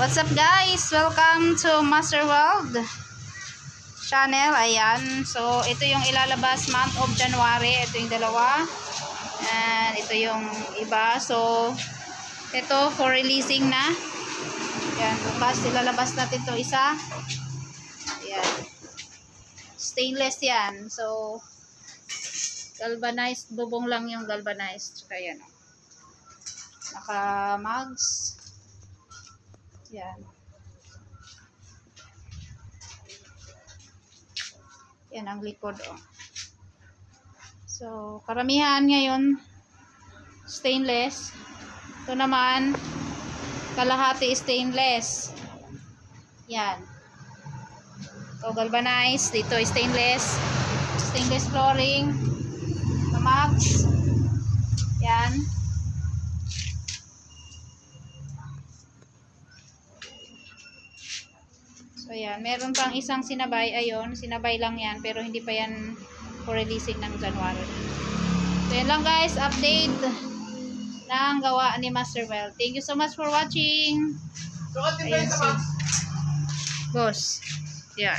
What's up guys? Welcome to Master World channel. Ayan. So, ito yung ilalabas month of January. Ito yung dalawa. And ito yung iba. So, ito for releasing na. Ayan. Bukas ilalabas natin to isa. Ayan. Stainless yan. So, galvanized. Bubong lang yung galvanized. Kaya no. Naka-mugs. Yan. Yan ang likod, oh. So, karamihan ngayon, stainless. Ito naman, kalahati stainless. Yan. Ito, galvanized. Dito, stainless. Stainless flooring. Max. Yan. So, yan. Meron pang isang sinabay. Ayun, sinabay lang yan. Pero hindi pa yan for releasing ng January. So, yan lang guys. Update ng gawa ni Master Well. Thank you so much for watching. Ayan sabang? Boss. Yan.